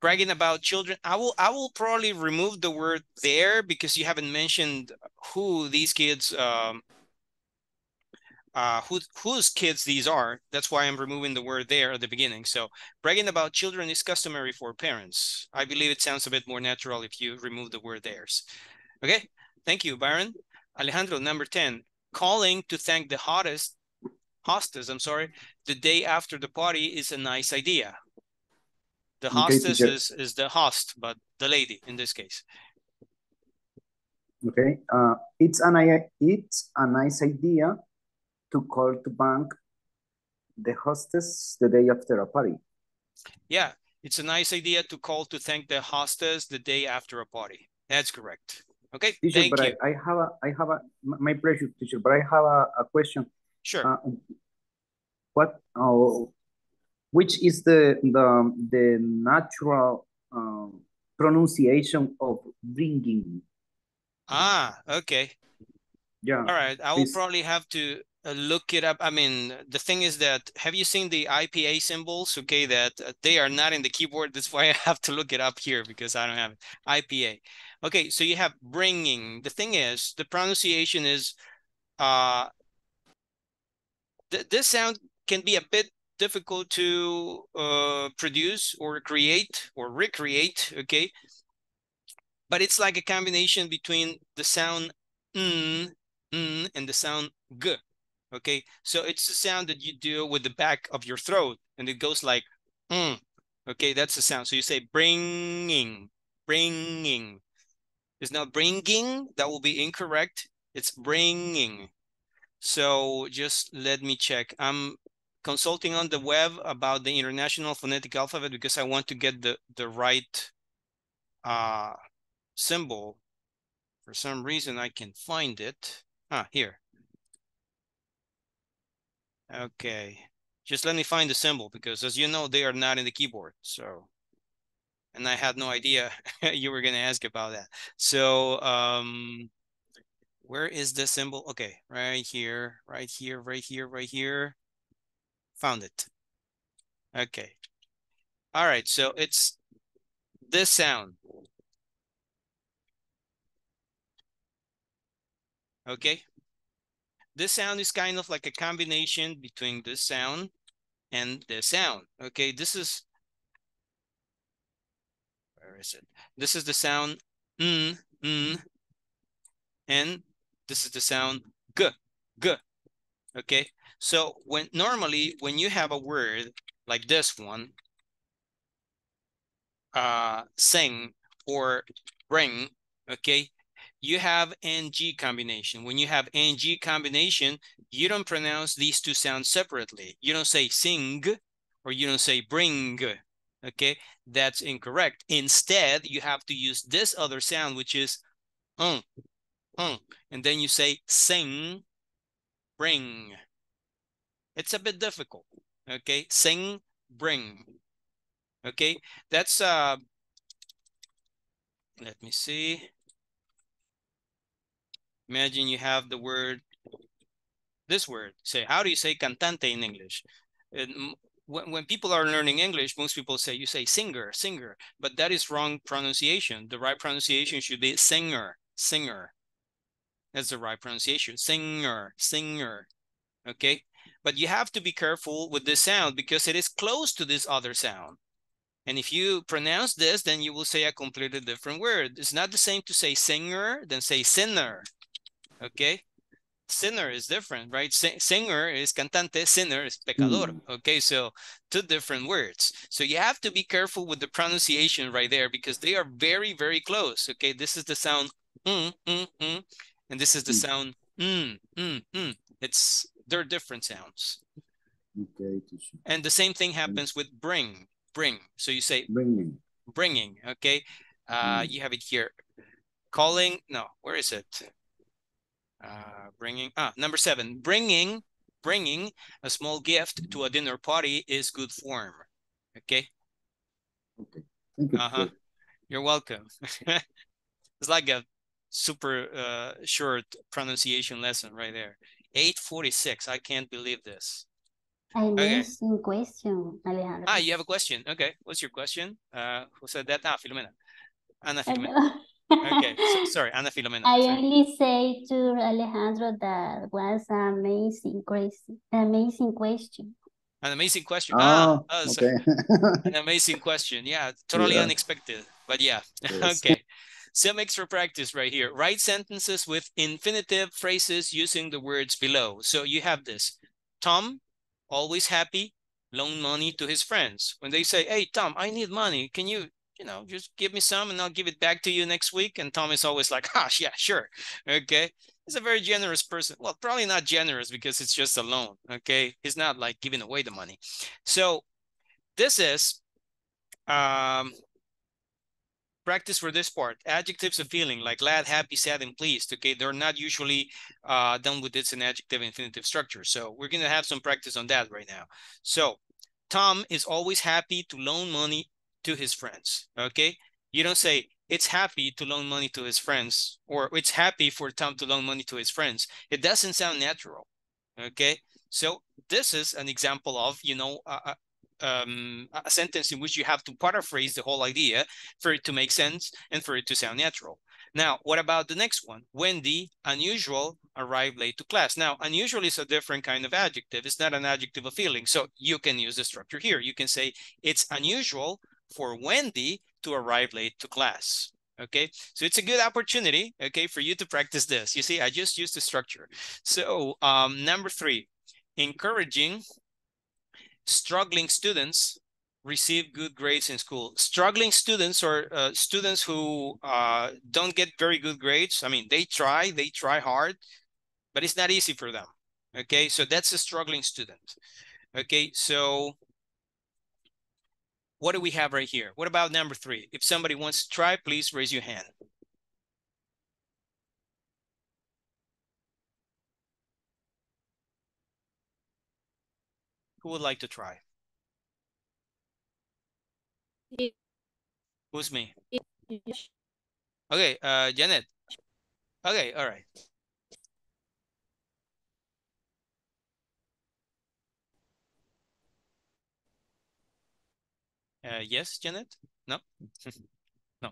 Bragging about children. I will I will probably remove the word there because you haven't mentioned who these kids um uh who whose kids these are. That's why I'm removing the word there at the beginning. So bragging about children is customary for parents. I believe it sounds a bit more natural if you remove the word theirs. Okay, thank you, Byron. Alejandro, number 10, calling to thank the hottest hostess, I'm sorry, the day after the party is a nice idea. The hostess is, is the host, but the lady in this case. Okay, uh, it's an it's a nice idea to call to bank the hostess the day after a party. Yeah, it's a nice idea to call to thank the hostess the day after a party. That's correct. Okay, Teacher, thank but you. I, I have a I have a my pleasure, teacher. But I have a, a question. Sure. Uh, what? Oh, which is the the the natural um, pronunciation of bringing? Ah, okay. Yeah. All right, I will please. probably have to uh, look it up. I mean, the thing is that, have you seen the IPA symbols? Okay, that uh, they are not in the keyboard. That's why I have to look it up here because I don't have it. IPA. Okay, so you have bringing. The thing is, the pronunciation is, uh, th this sound can be a bit difficult to uh, produce or create or recreate, okay? But it's like a combination between the sound mm, and the sound g. Okay, so it's the sound that you do with the back of your throat, and it goes like mm. Okay, that's the sound. So you say bringing, bringing. It's not bringing. That will be incorrect. It's bringing. So just let me check. I'm consulting on the web about the International Phonetic Alphabet because I want to get the the right uh symbol. For some reason, I can find it. Ah, here. Okay. Just let me find the symbol because as you know, they are not in the keyboard. So, and I had no idea you were going to ask about that. So, um, where is the symbol? Okay, right here, right here, right here, right here. Found it. Okay. All right, so it's this sound. Okay. This sound is kind of like a combination between this sound and this sound. Okay, this is, where is it? This is the sound mm, mm, and this is the sound g, g. Okay, so when normally when you have a word like this one, uh, sing or bring, okay, you have ng combination. When you have ng combination, you don't pronounce these two sounds separately. You don't say sing or you don't say bring. Okay, that's incorrect. Instead, you have to use this other sound, which is um, um, and then you say sing, bring. It's a bit difficult. Okay, sing, bring. Okay, that's uh. Let me see. Imagine you have the word, this word, say, how do you say cantante in English? When, when people are learning English, most people say, you say singer, singer, but that is wrong pronunciation. The right pronunciation should be singer, singer. That's the right pronunciation, singer, singer, okay? But you have to be careful with this sound because it is close to this other sound. And if you pronounce this, then you will say a completely different word. It's not the same to say singer than say sinner. Okay? Sinner is different, right? Sing singer is cantante, sinner is pecador. Mm. Okay, so two different words. So you have to be careful with the pronunciation right there because they are very, very close. Okay, this is the sound mm, mm, mm, and this is the Mm. sound mm, mm, mm. It's they're different sounds. Okay. And the same thing happens with bring, bring. So you say Bringing. bringing, okay? Uh, you have it here. Calling, no, where is it? Uh, bringing, ah, number seven, bringing, bringing a small gift to a dinner party is good form, okay? Thank you. Uh-huh. You're welcome. it's like a super uh, short pronunciation lesson right there. 846, I can't believe this. Amazing question, Alejandro. Ah, you have a question. Okay, what's your question? Uh, who said that? Ah, Filomena. Ana Filomena. okay, so, sorry, Ana Filomena. I sorry. only say to Alejandro that was amazing, crazy, amazing question. An amazing question. Ah, ah, uh, okay. an amazing question. Yeah, totally Yeah. unexpected, but yeah. Yes. okay. Some extra practice right here. Write sentences with infinitive phrases using the words below. So you have this. Tom, always happy, loan money to his friends. When they say, hey, Tom, I need money. Can you, you know, just give me some and I'll give it back to you next week? And Tom is always like, ah, yeah, sure. Okay. He's a very generous person. Well, probably not generous because it's just a loan. Okay. He's not like giving away the money. So this is um, practice for this part. Adjectives of feeling like glad, happy, sad, and pleased. Okay, they're not usually uh, done with this an adjective infinitive structure. So we're gonna have some practice on that right now. So Tom is always happy to loan money to his friends. Okay, you don't say it's happy to loan money to his friends or it's happy for Tom to loan money to his friends. It doesn't sound natural. Okay, so this is an example of you know a, a- um, a sentence in which you have to paraphrase the whole idea for it to make sense and for it to sound natural. Now, what about the next one? Wendy, unusual, arrived late to class. Now, unusual is a different kind of adjective. It's not an adjective of feeling. So you can use the structure here. You can say it's unusual for Wendy to arrive late to class. Okay, so it's a good opportunity, okay, for you to practice this. You see, I just used the structure. So um, number three, encouraging struggling students receive good grades in school. Struggling students or uh, students who uh, don't get very good grades, I mean, they try, they try hard, but it's not easy for them. Okay, so that's a struggling student. Okay, so what do we have right here? What about number three? If somebody wants to try, please raise your hand. Who would like to try? Who's me? Okay, uh, Janet. Okay, all right. Uh, yes, Janet? No? no.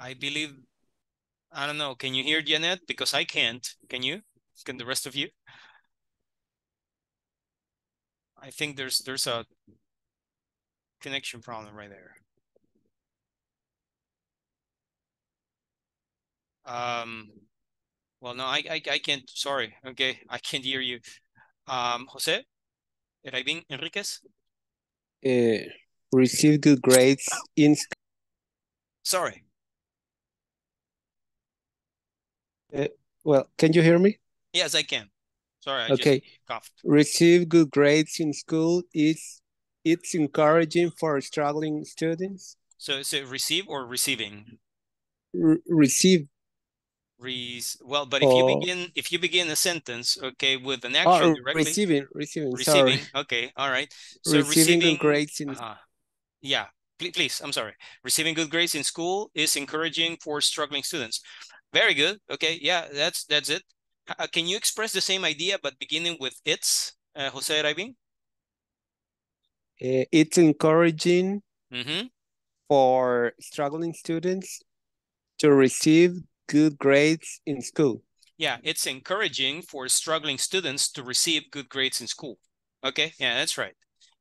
I believe, I don't know, can you hear Janet? Because I can't. Can you? Can the rest of you? I think there's there's a connection problem right there. Um, well, no, I, I, I can't, sorry. Okay, I can't hear you. Um, Jose? Eraibin Enriquez? Uh, receive good grades in Sorry. Uh, well, can you hear me? Yes, I can. Sorry, I Okay. just coughed. Receive good grades in school is it's encouraging for struggling students. So so receive or receiving? Re- receive Re well, but if you Oh. begin if you begin a sentence, okay, with an oh, action directly receiving receiving receiving, sorry okay, all right. So receiving receiving good grades in uh yeah, please, please, I'm sorry. Receiving good grades in school is encouraging for struggling students. Very good. Okay, yeah, that's that's it. Uh, can you express the same idea but beginning with it's, uh, Jose Raibin? uh, it's encouraging Mm-hmm. for struggling students to receive good grades in school. Yeah, it's encouraging for struggling students to receive good grades in school. Okay, yeah, that's right.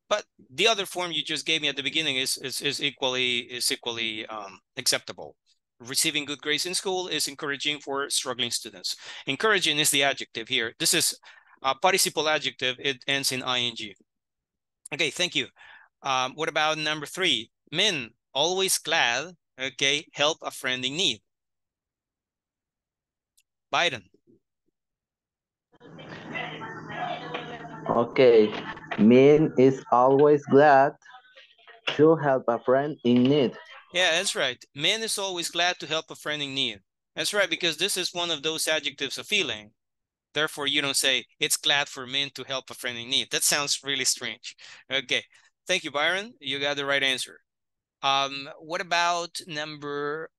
But the other form you just gave me at the beginning is is, is equally is equally um, acceptable. Receiving good grades in school is encouraging for struggling students. Encouraging is the adjective here. This is a participle adjective. It ends in ing. Okay, thank you. Um, what about number three? Men always glad. Okay, help a friend in need. Byron. Okay. men is always glad to help a friend in need. Yeah, that's right. Man is always glad to help a friend in need. That's right, because this is one of those adjectives of feeling. Therefore, you don't say, it's glad for men to help a friend in need. That sounds really strange. Okay, thank you, Byron. You got the right answer. Um, what about number,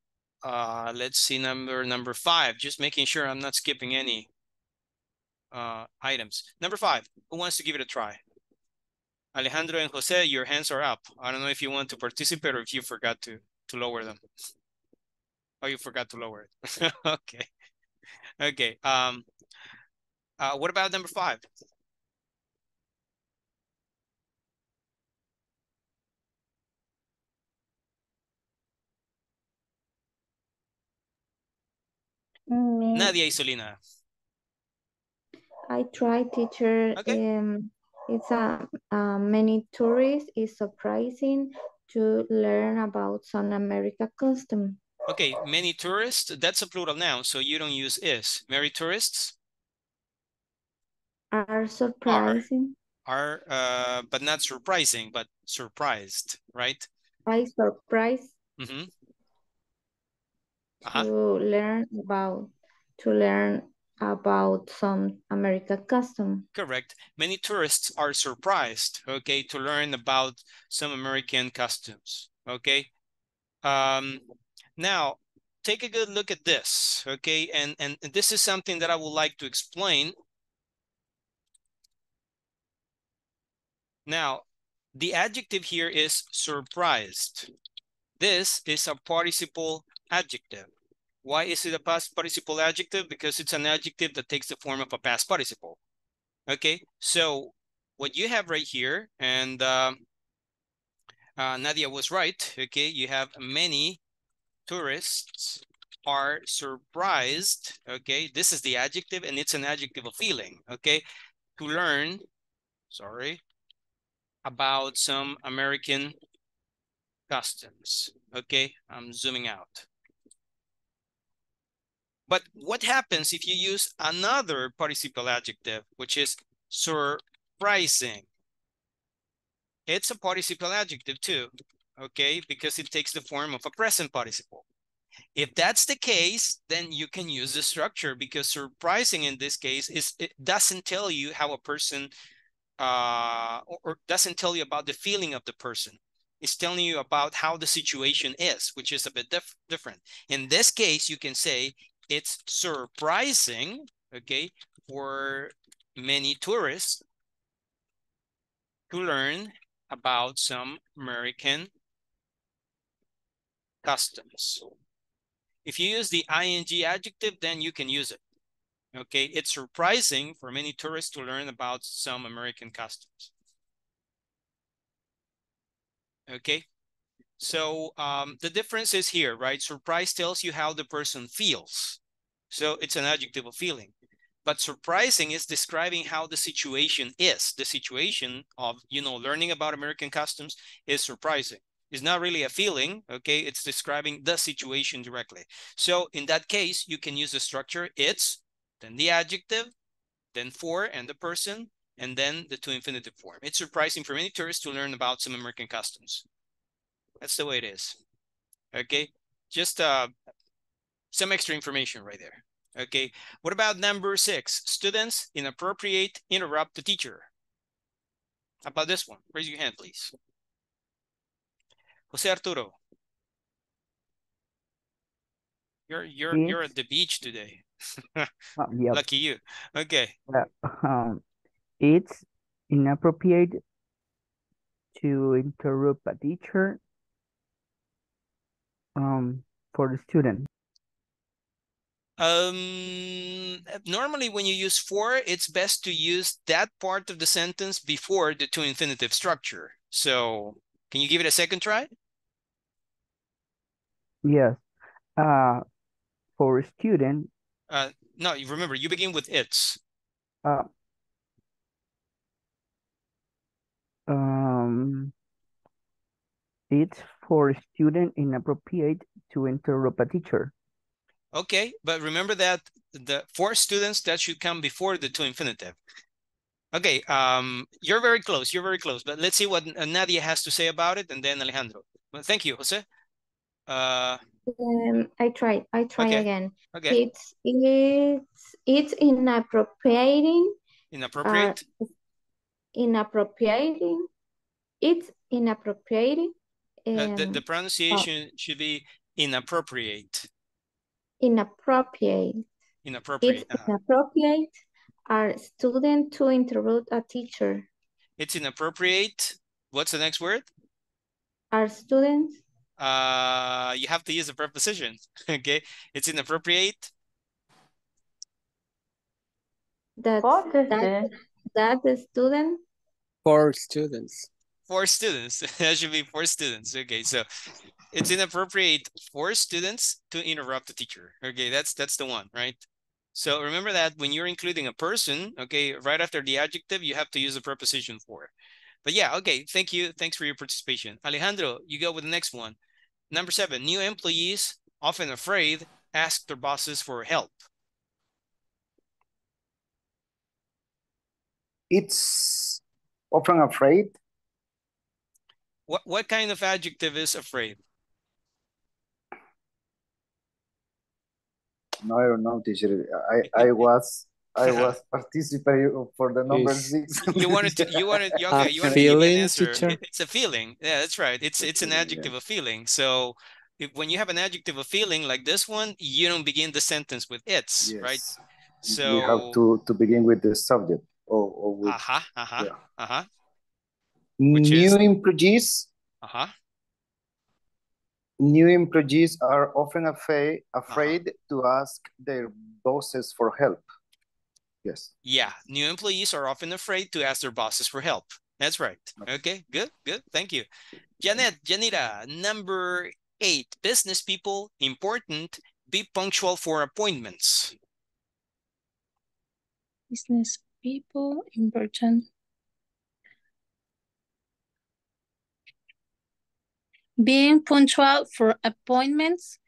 uh, let's see, number number five, just making sure I'm not skipping any uh, items. Number five, who wants to give it a try? Alejandro and Jose, your hands are up. I don't know if you want to participate or if you forgot to, to lower them. Oh, you forgot to lower it. okay. Okay. Um, uh, what about number five? Me, Nadia Isolina. I try teacher. Um, it's a, uh, many tourists. is surprising to learn about some America custom. Okay, many tourists, that's a plural noun, so you don't use is. Many tourists Are surprising. are, uh, but not surprising, but surprised, right? I surprised Mm-hmm. to learn about to learn about some American custom. Correct. Many tourists are surprised, okay, to learn about some American customs, okay? Um, now, take a good look at this, okay? And, and and this is something that I would like to explain. Now, the adjective here is surprised. This is a participle adjective. Why is it a past participle adjective? Because it's an adjective that takes the form of a past participle. Okay, so what you have right here, and uh, uh, Nadia was right, okay, you have many tourists are surprised, okay, this is the adjective and it's an adjective of feeling, okay, to learn, sorry, about some American customs, okay, I'm zooming out. But what happens if you use another participle adjective, which is surprising? It's a participle adjective too, okay? Because it takes the form of a present participle. If that's the case, then you can use the structure because surprising in this case is it doesn't tell you how a person uh, or, or doesn't tell you about the feeling of the person. It's telling you about how the situation is, which is a bit diff different. In this case, you can say it's surprising, okay, for many tourists to learn about some American customs. If you use the ing adjective, then you can use it. Okay, it's surprising for many tourists to learn about some American customs. Okay, so um, the difference is here, right? Surprise tells you how the person feels. So it's an adjective of feeling. But surprising is describing how the situation is. The situation of, you know, learning about American customs is surprising. It's not really a feeling, okay? It's describing the situation directly. So in that case, you can use the structure it's, then the adjective, then for and the person, and then the to infinitive form. It's surprising for many tourists to learn about some American customs. That's the way it is. Okay, just uh, some extra information right there. Okay, what about number six? Students inappropriate interrupt the teacher. How about this one? Raise your hand, please. Jose Arturo. You're you're Yes. you're at the beach today. Uh, yep. Lucky you. Okay. Uh, um, it's inappropriate to interrupt a teacher um, for the student. Um, normally when you use for, it's best to use that part of the sentence before the to infinitive structure. So can you give it a second try? Yes. Uh, for a student, Uh, no, you remember you begin with it's. uh, um, it's for a student inappropriate to interrupt a teacher. Okay, but remember that the four students that should come before the two infinitive. Okay, um, you're very close. You're very close. But let's see what Nadia has to say about it, and then Alejandro. Well, thank you, Jose. Uh, Um, I try. I try Okay, again. okay. It's it's it's inappropriating. inappropriate. Uh, inappropriating. It's inappropriating. Uh, the Um, the pronunciation should be inappropriate. inappropriate. Inappropriate. It's uh-huh. inappropriate. Are student to interrupt a teacher? It's inappropriate. What's the next word? Are students Uh, you have to use a preposition. Okay, it's inappropriate. that For that that the student For students. For students. that should be for students. Okay, so it's inappropriate for students to interrupt the teacher. Okay, that's that's the one, right? So remember that when you're including a person, okay, right after the adjective, you have to use a preposition for. But yeah, okay, thank you. Thanks for your participation. Alejandro, you go with the next one. Number seven, new employees, often afraid, ask their bosses for help. It's often afraid. What what kind of adjective is afraid? No, I don't know, teacher. I, I was I was participating for the number Is- six. You wanted to you wanted you- A okay, you wanted to give me an feeling, answer. teacher? It- It's a feeling. Yeah, that's right. It's it's an feeling, yeah. adjective of feeling. So if, when you have an adjective of feeling like this one, you don't begin the sentence with it's, right? Yes. So you have to to begin with the subject or, or with uh-huh, uh-huh, yeah. uh-huh, new is- employees. uh-huh. New employees are often afraid Uh-huh. afraid to ask their bosses for help. Yes. Yeah, new employees are often afraid to ask their bosses for help. That's right. Okay, good, good. Thank you. Janet, Janita, number eight, business people, important, be punctual for appointments. Business people, important. Being punctual for appointments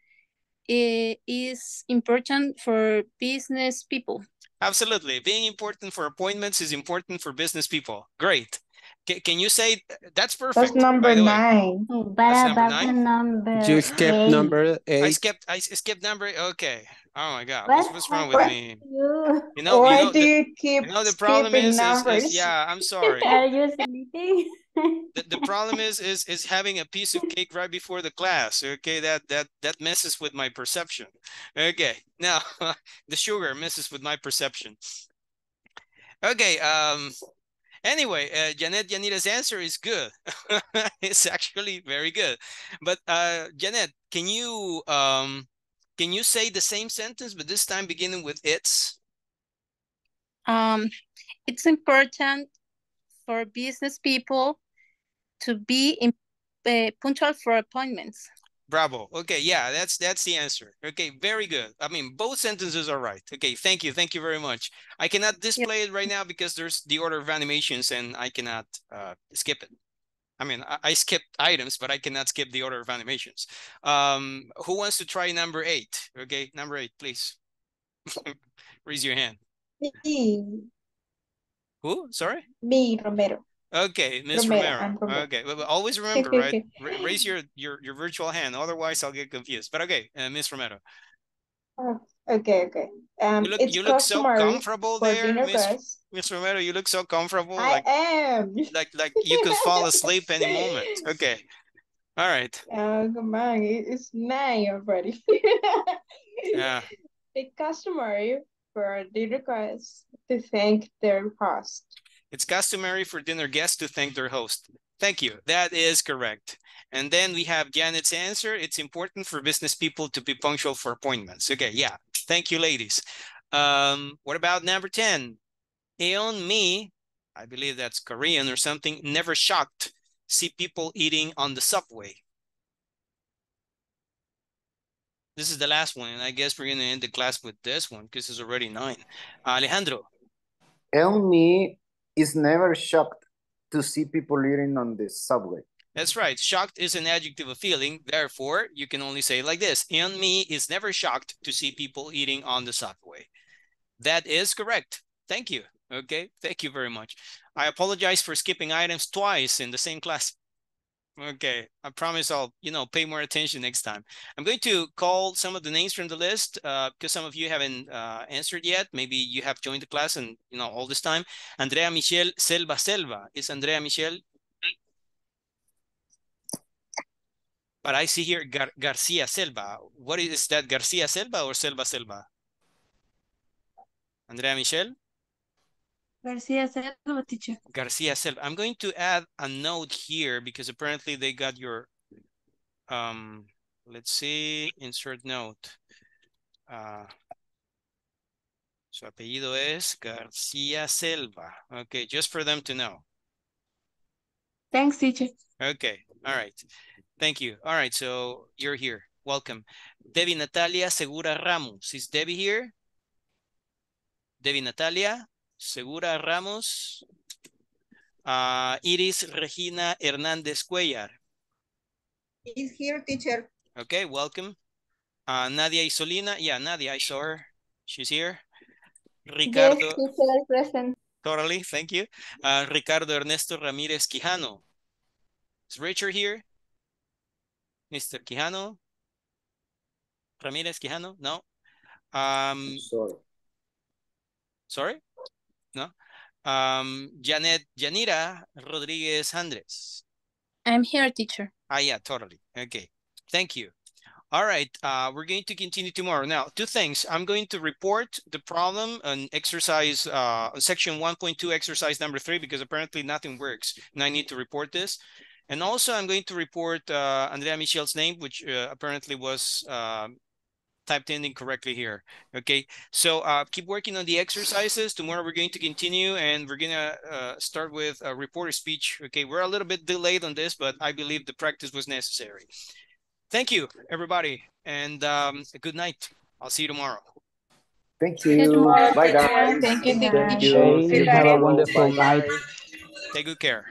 eh, is important for business people. Absolutely. Being important for appointments is important for business people. Great. Can, can you say that's perfect? That's number by the way. nine. But That's number nine? number You skipped eight. number I eight. skipped I s- skipped number okay. Oh my god. What's, What what's wrong with me? You You know, Why you know, do the, you keep you know the problem skipping is, is, is numbers? yeah, I'm sorry. are you sleeping? The, the problem is is is having a piece of cake right before the class okay? That that that messes with my perception. Okay now the sugar messes with my perception. Okay um anyway uh, janet janita's answer is good. It's actually very good. But uh janet can you um can you say the same sentence but this time beginning with it's? Um, it's important for business people to be in, uh, punctual for appointments. Bravo. Okay, yeah, that's that's the answer. Okay, very good. I mean, both sentences are right. Okay, thank you. Thank you very much. I cannot display it right now because there's the order of animations and I cannot uh, skip it. I mean, I, I skipped items, but I cannot skip the order of animations. Um, who wants to try number eight? Okay, number eight, please. Raise your hand. Me, Who? Sorry? me, Romero. Okay, Miss Romero, Romero. Okay, always remember, right? Raise your, your your virtual hand. Otherwise, I'll get confused. But okay, uh, Miss Romero. Oh, okay, okay. Um, You look it's you look so comfortable for there, Miss. Miss Romero. You look so comfortable, I like am. like like you could fall asleep any moment. Okay, all right. Oh, come on, it's nine already. Yeah, It's customary for the request to thank their host. It's customary for dinner guests to thank their host. Thank you. That is correct. And then we have Janet's answer. It's important for business people to be punctual for appointments. Okay, yeah. Thank you, ladies. Um, what about number 10? Aeon me, I believe that's Korean or something, never shocked see people eating on the subway. This is the last one, and I guess we're gonna end the class with this one because it's already nine. Alejandro, Elmi is never shocked to see people eating on the subway. that's right. Shocked is an adjective of feeling. Therefore, you can only say like this. And me is never shocked to see people eating on the subway. That is correct. Thank you. Okay, thank you very much. I apologize for skipping items twice in the same class. Okay, I promise I'll, you know, pay more attention next time. I'm going to call some of the names from the list uh, because some of you haven't uh, answered yet. Maybe you have joined the class and, you know, all this time. Andrea Michelle Selva Selva. Is Andrea Michelle? But I see here Gar Garcia Selva. What is that, Garcia Selva or Selva Selva? Andrea Michelle? Garcia Selva, teacher. Garcia Selva. I'm going to add a note here because apparently they got your, um, let's see, insert note. Uh, su apellido es Garcia Selva. Okay, just for them to know. Thanks, teacher. Okay, all right. Thank you. All right, so you're here. Welcome. Debbie Natalia Segura Ramos. Is Debbie here? Debbie Natalia Segura Ramos. Uh, Iris Regina Hernandez Cuellar. Is here, teacher. Okay, welcome. Uh, Nadia Isolina. Yeah, Nadia, I saw her. She's here. Ricardo. Yes, teacher, present. Totally, thank you. Uh, Ricardo Ernesto Ramirez Quijano. Is Richard here? Mr. Quijano? Ramirez Quijano? No. Um, Sorry. sorry? No. Um, Janet Yanira Rodriguez Andres. I'm here, teacher. Ah, yeah, totally. Okay. Thank you. All right, uh, we're going to continue tomorrow. Now, two things. I'm going to report the problem on exercise, uh, section 1.2 exercise number three, because apparently nothing works. And I need to report this. And also I'm going to report uh, Andrea Michel's name, which uh, apparently was uh, typed in incorrectly here. Okay, so uh, keep working on the exercises. Tomorrow we're going to continue and we're gonna uh, start with a reported speech. Okay, we're a little bit delayed on this, but I believe the practice was necessary. Thank you, everybody, and um, good night. I'll see you tomorrow. Thank you. you. Bye, guys. Thank you, Thank you. See you Have a wonderful night. Take good care.